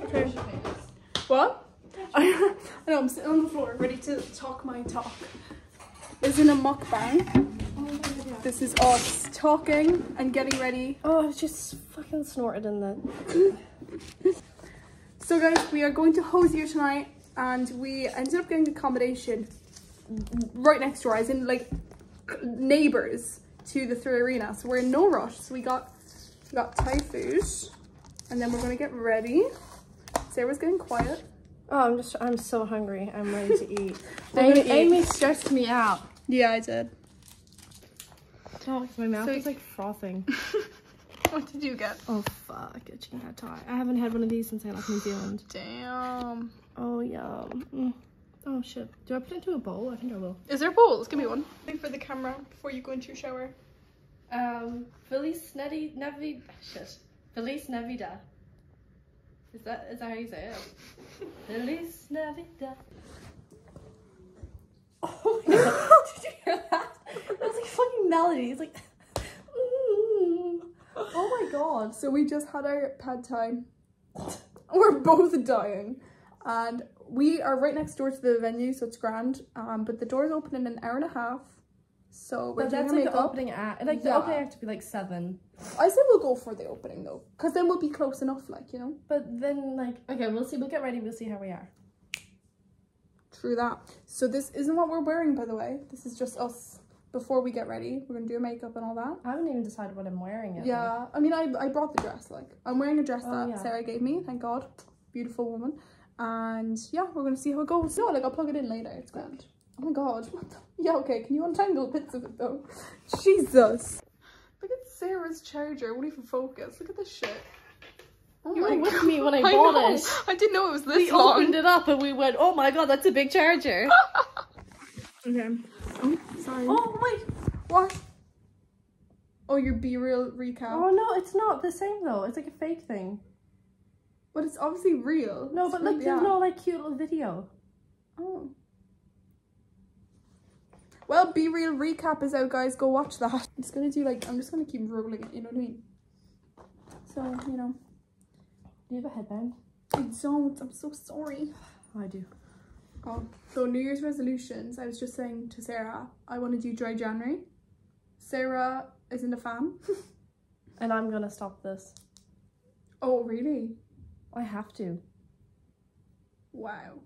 Okay. What? I know, I'm sitting on the floor, ready to talk my talk. This is in a mukbang. This is us talking and getting ready. Oh, I just fucking snorted in that. So guys, we are going to Hozier tonight and we ended up getting accommodation right next door, as in like neighbours to the Three Arena. So we're in no rush. So we got we got Thai food and then we're gonna get ready. Sarah's getting quiet. Oh, I'm just, I'm so hungry. I'm ready to eat. Amy, eat. Amy stressed me out. Yeah, I did. Oh, my mouth So- is like frothing. What did you get? Oh, fuck. A chicken pad thai. I haven't had one of these since I left New Zealand. Damn. Oh, yum. Mm. Oh, shit. Do I put it into a bowl? I think I will. Is there a bowl? Let's Give me one. Wait for the camera before you go into your shower. Um, Feliz Navi, Navi, shit. Feliz Navidad. Is that, is that how you say it? Feliz Navidad. Oh my god, did you hear that? That's like fucking melody. It's like, mm. oh my god. So we just had our pad time. We're both dying. And we are right next door to the venue, so it's grand. Um, but the doors open in an hour and a half. So we're But that's like the opening act. Like the Yeah. opening act to be like seven. I said we'll go for the opening though, because then we'll be close enough, like you know. But then like, okay, we'll see. We'll get ready. We'll see how we are. True that. So this isn't what we're wearing, by the way. This is just us before we get ready. We're gonna do makeup and all that. I haven't even decided what I'm wearing yet. Yeah, I mean, I I brought the dress. Like, I'm wearing a dress Oh, that yeah. Sarah gave me. Thank God, beautiful woman. And yeah, we're gonna see how it goes. No, like I'll plug it in later. It's grand. Oh my God. What the? Yeah, okay. Can you untangle bits of it though? Jesus. Look at Sarah's charger. Won't even focus. Look at this shit. Oh You were with God. me when I I bought know. it. I didn't know it was this We long. opened it up and we went, oh my god, that's a big charger. Okay. Oh, sorry. oh wait. What? Oh, your BeReal recap. Oh no, it's not the same though. It's like a fake thing. But it's obviously real. No, It's but like there's no like cute little video. Oh. Well, BeReal recap is out, guys. Go watch that. I'm just gonna do like I'm just gonna keep rolling it. You know what I mean? So you know, Do you have a headband? I don't. I'm so sorry. Oh, I do. Oh, so New Year's resolutions. I was just saying to Sarah, I want to do dry January. Sarah isn't a fan. And I'm gonna stop this. oh, really? I have to. Wow.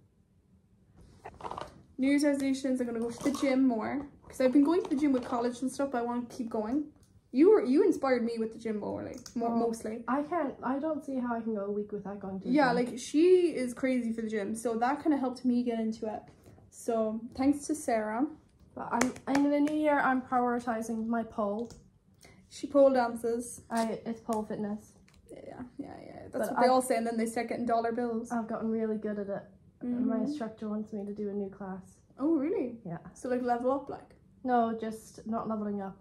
New Year's resolutions. I'm gonna go to the gym more because I've been going to the gym with college and stuff. But I want to keep going. You were you inspired me with the gym more like more, Oh. mostly. I can't. I don't see how I can go a week without going to. the Yeah, gym. like she is crazy for the gym, so that kind of helped me get into it. So thanks to Sarah, But I'm in the new year. I'm prioritizing my pole. she pole dances. I it's pole fitness. Yeah, yeah, yeah. That's But what they I- all say, and then they start getting dollar bills. I've gotten really good at it. And My instructor wants me to do a new class. Oh, really? Yeah. So like level up, like. No, just not leveling up.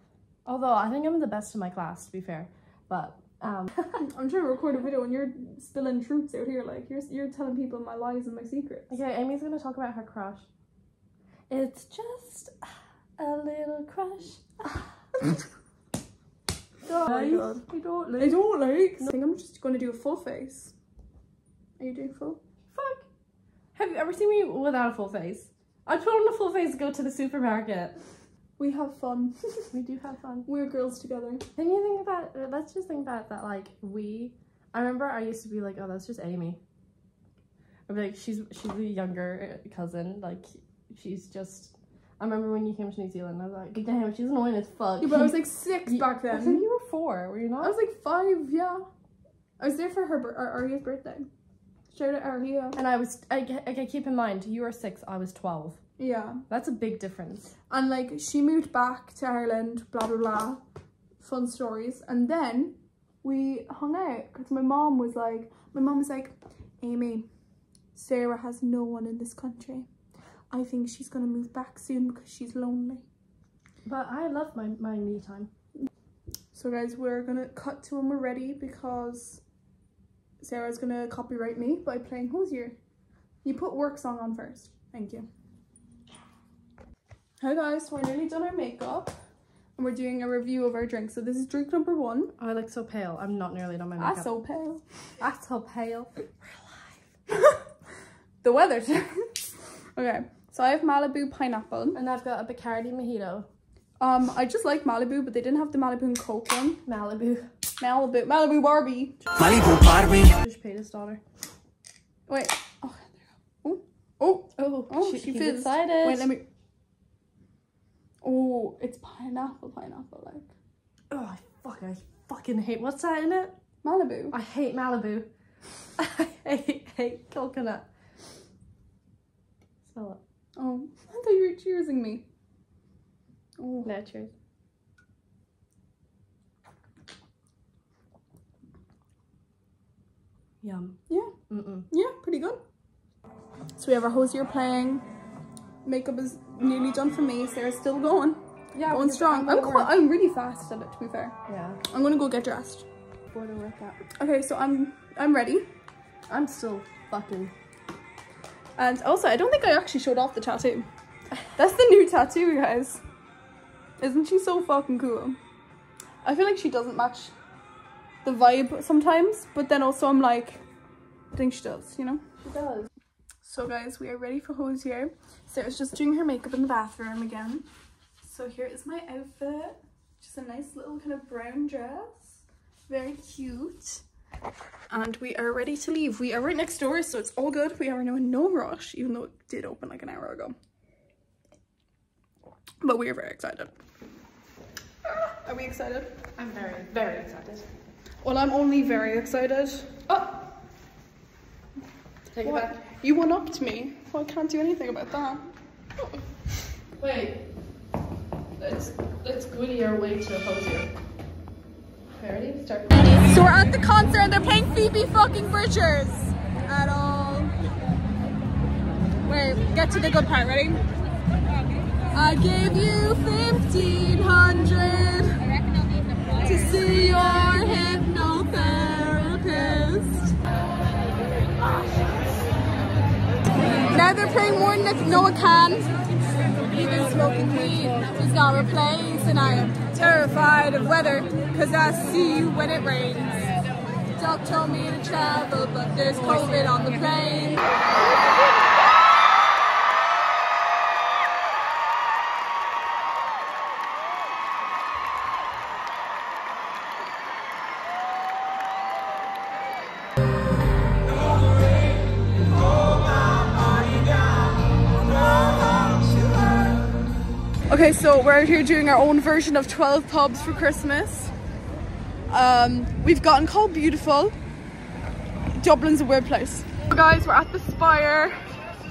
Although I think I'm the best in my class, to be fair. But um, I'm trying to record a video, and you're spilling truths out here. Like you're you're telling people my lies and my secrets. okay, Amy's gonna talk about her crush. It's just a little crush. Oh my Guys, God. I don't like. I don't like. I think I'm just gonna do a full face. Are you doing full? Have you ever seen me without a full face? I put on a full face to go to the supermarket. We have fun. We do have fun. We're girls together. Then you think about uh, let's just think about that like we I remember I used to be like, oh that's just Amy. I'd be like, she's she's a younger cousin, like she's just I remember when you came to New Zealand, I was like, damn, she's annoying as fuck. Yeah, but I was like six You- back I think then. you were four, were you not? I was like five, yeah. I was there for her bir- Ar- Aria's birthday. Shout out Aria. And I was I, okay, keep in mind, you were six, I was twelve. Yeah. That's a big difference. And like she moved back to Ireland, blah blah blah. Fun stories. And then we hung out because my mom was like, my mom was like, Amy, Sarah has no one in this country. I think she's gonna move back soon because she's lonely. But I love my, my me time. So guys, we're gonna cut to when we're ready because Sarah's gonna copyright me by playing Hozier. You put work song on first. Thank you. Hi guys, we're nearly done our makeup and we're doing a review of our drink. So this is drink number one. I look so pale. I'm not nearly done my makeup. Ah, so pale. I'm so pale. We're alive. the weather. okay, so I have Malibu pineapple. And I've got a Bacardi mojito. Um, I just like Malibu, but they didn't have the Malibu and Coke one. Malibu. Malibu, Malibu Barbie. Malibu Barbie. Just paid his daughter. Wait. Oh, there you go. Oh, Oh, oh, she, she he's fizzed. excited. Wait, let me. Oh, it's pineapple, pineapple, like Oh, I fuck, I fucking hate. What's that in it? Malibu. I hate Malibu. I hate, hate coconut. Smell it. Oh, I thought you were cheersing me. Oh, No, cheers. Yum. yeah, Mm-mm. yeah, pretty good. So we have our Hozier playing. Makeup is nearly done for me. Sarah's still going, Yeah, going strong. I'm quite, I'm really fast at it. To be fair, Yeah. I'm gonna go get dressed. Border workout. Okay, so I'm I'm ready. I'm still fucking. And also, I don't think I actually showed off the tattoo. That's the new tattoo, guys. Isn't she so fucking cool? I feel like she doesn't match the vibe sometimes, but then also I'm like, I think she does, you know? She does. So guys, we are ready for Hozier. Sarah's just doing her makeup in the bathroom again. So here is my outfit. Just a nice little kind of brown dress. Very cute. And we are ready to leave. We are right next door, so it's all good. We are now in no rush, even though it did open like an hour ago. But we are very excited. Are we excited? I'm very, very excited. Well, I'm only very excited. Oh, Take it what? back. You one upped me. Well, I can't do anything about that. Wait. Let's let's goody our way to Hozier. Okay, ready? Start. So we're at the concert and they're playing Phoebe fucking Bridgers at all. Wait, get to the good part, ready? I gave you 1500 to see your hypnotherapist. They're playing more Nick Noah can. Even smoking weed is not replaced, and I am terrified of weather because I see you when it rains. Doc told me to travel, but there's COVID on the plane. Okay, so we're out here doing our own version of 12 pubs for Christmas. Um, we've gotten called beautiful. Dublin's a weird place. So guys, we're at the Spire.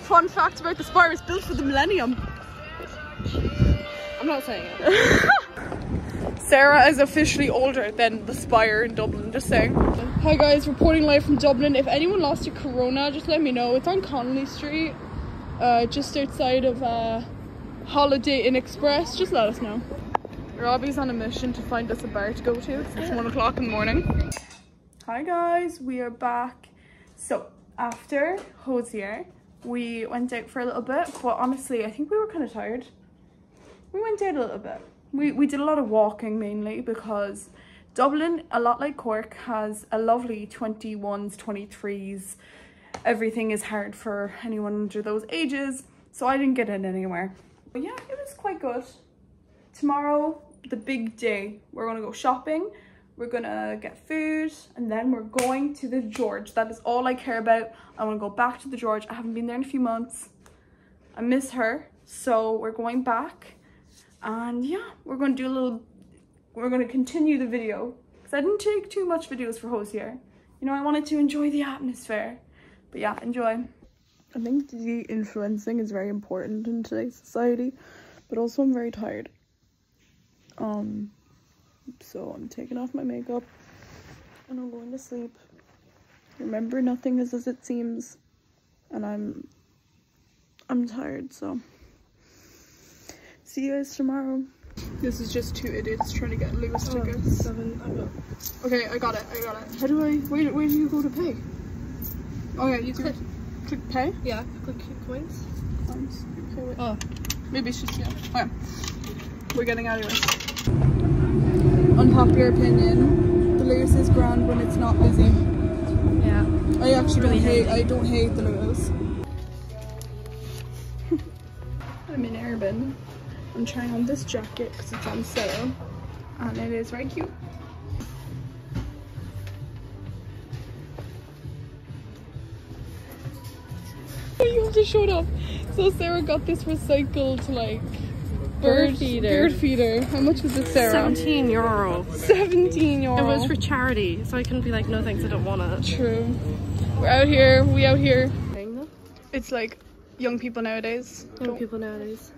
Fun fact about the Spire, it's built for the millennium. I'm not saying it. Sarah is officially older than the Spire in Dublin, just saying. Hi guys, reporting live from Dublin. If anyone lost your corona, just let me know. It's on Connolly Street, uh, just outside of uh, Holiday Inn Express. Just let us know. Robbie's on a mission to find us a bar to go to. It's one o'clock in the morning. Hi guys, we are back. So after Hozier, we went out for a little bit, but honestly, I think we were kind of tired. We went out a little bit. We, we did a lot of walking mainly because Dublin, a lot like Cork, has a lovely 21s, 23s. Everything is hard for anyone under those ages, so I didn't get in anywhere. But yeah, it was quite good. Tomorrow, the big day. We're gonna go shopping, we're gonna get food, and then we're going to the George. That is all I care about. I wanna go back to the George. I haven't been there in a few months. I miss her, so we're going back. And yeah, we're gonna do a little, we're gonna continue the video. Because I didn't take too much videos for Hozier. You know, I wanted to enjoy the atmosphere. But yeah, enjoy. I think de-influencing is very important in today's society. But also I'm very tired. Um, so I'm taking off my makeup. And I'm going to sleep. Remember, nothing is as it seems. And I'm, I'm tired, so. See you guys tomorrow. This is just two idiots trying to get Lewis tickets. Seven. I. Okay, I got it. I got it. How do I? Where, where do you go to pay? Oh yeah, you click. Click pay? Yeah, click coins. Coins. Okay. Oh. Maybe it's just, yeah. Okay. We're getting out of here. Unpopular opinion. The Lewis is grand when it's not busy. Yeah. I actually really don't hate, I don't hate the Lewis. I'm in Airbnb. I'm trying on this jacket because it's on sale. And it is very cute. You have to show it up. So Sarah got this recycled like Bird feeder. Bird feeder. How much was it, Sarah? 17 euro. 17 euro. It was for charity, so I couldn't be like, no thanks, I don't want it. True. We're out here. We out here. It's like young people nowadays. Young people nowadays,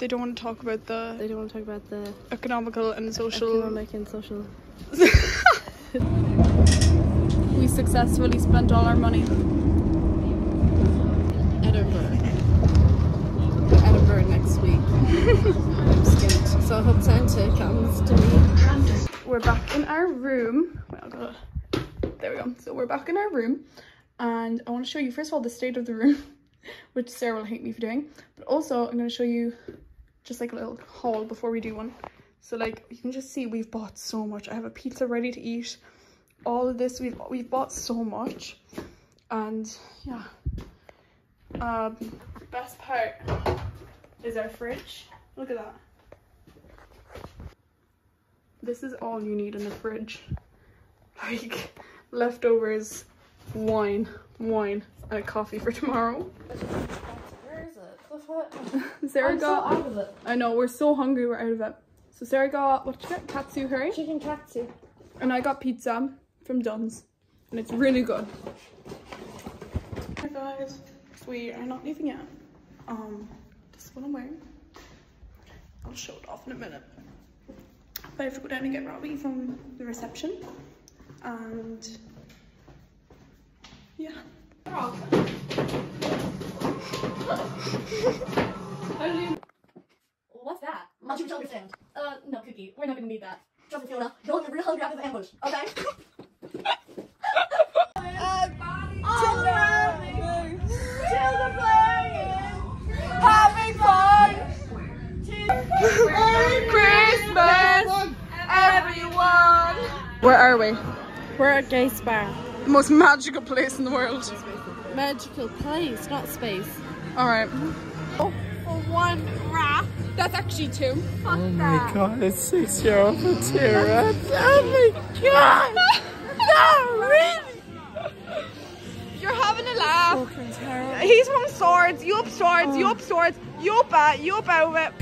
They don't want to talk about the they don't want to talk about the economical and social. economic and social. we successfully spent all our money. Edinburgh. Edinburgh next week. I'm skint, so I hope Santa comes to me. We're back in our room. Oh well, There we go. So we're back in our room, and I want to show you first of all the state of the room, which Sarah will hate me for doing. But also, I'm going to show you just like a little haul before we do one. So like you can just see we've bought so much. I have a pizza ready to eat. All of this we've we've bought so much, and yeah. Um, best part is our fridge. Look at that. This is all you need in the fridge. Like leftovers, wine, wine, and a coffee for tomorrow. Where is it? The fuck? Sarah I'm so got. out of it. I know we're so hungry. We're out of it. So Sarah got what did you get? Katsu curry, Chicken katsu. and I got pizza from Dunnes, and it's really good. Hi guys, we are not leaving yet. Um, this is what I'm wearing. I'll show it off in a minute. But I have to go down and get Robbie from the reception, and yeah. What's that? Not you understand. Uh, no, Cookie. We're not gonna need that. Trust me, Fiona. You're in a real grab of ambush, okay? Where are we? We're at Gay Spa. The most magical place in the world. Magical place, not space. All right. Oh, for one wrap. That's actually two. Fuck Oh that. my god, it's six euro for two rats. Oh my god! No, really? You're having a laugh. Fucking terrible. He's from Swords. You up swords. You oh. up swords. You up at. You up out of it.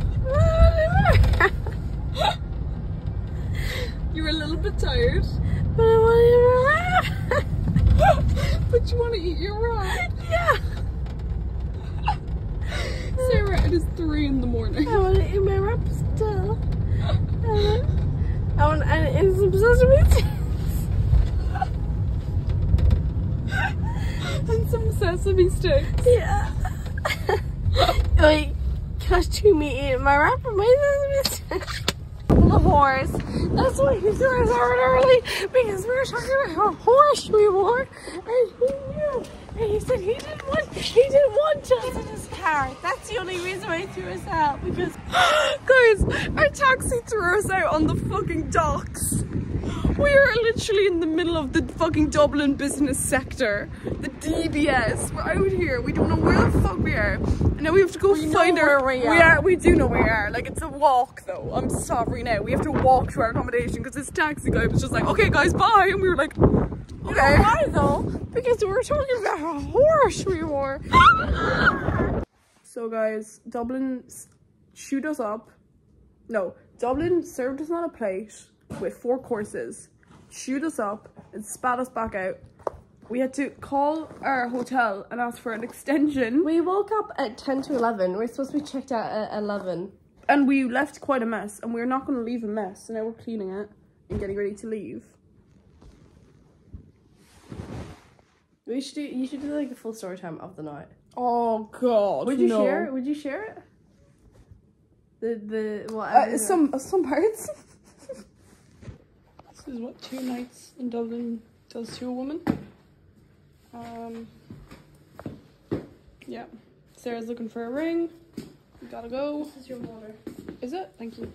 You're a little bit tired, But I want to wrap. but you want to eat your rat. Yeah. Sarah, it is three in the morning. I want to eat my wrap still. I want, and, and some sesame and some sesame sticks. Yeah. like, I treat me eating my wrap or my sesame sticks? Horse. That's why he threw us out early because we were talking about how horse we were, and he knew. And he said he didn't want he didn't want us in his car. That's the only reason why he threw us out because Guys, our taxi threw us out on the fucking docks. We are literally in the middle of the fucking Dublin business sector. The DBS. We're out here. We don't know where the fuck we are. And now we have to go know find our we We are. are we do know where we are. Like it's a walk though. I'm sorry now. We have to walk to our accommodation because this taxi guy was just like, okay guys, bye. And we were like, okay. why though? Because we were talking about how horse we were. So guys, Dublin shoot us up. No, Dublin served us on a plate with four courses, shoot us up, and spat us back out. We had to call our hotel and ask for an extension, We woke up at 10 to 11. We're supposed to be checked out at 11. and we left quite a mess. And we're not going to leave a mess, so now we're cleaning it and getting ready to leave. We should do, you should do like the full story time of the night. Oh God! Would you no. share it? Would you share it? The, the, what? Uh, some some parts. is what two nights in Dublin does to a woman. Um. Yeah, Sarah's looking for a ring. We gotta go. This is your water. Is it? Thank you.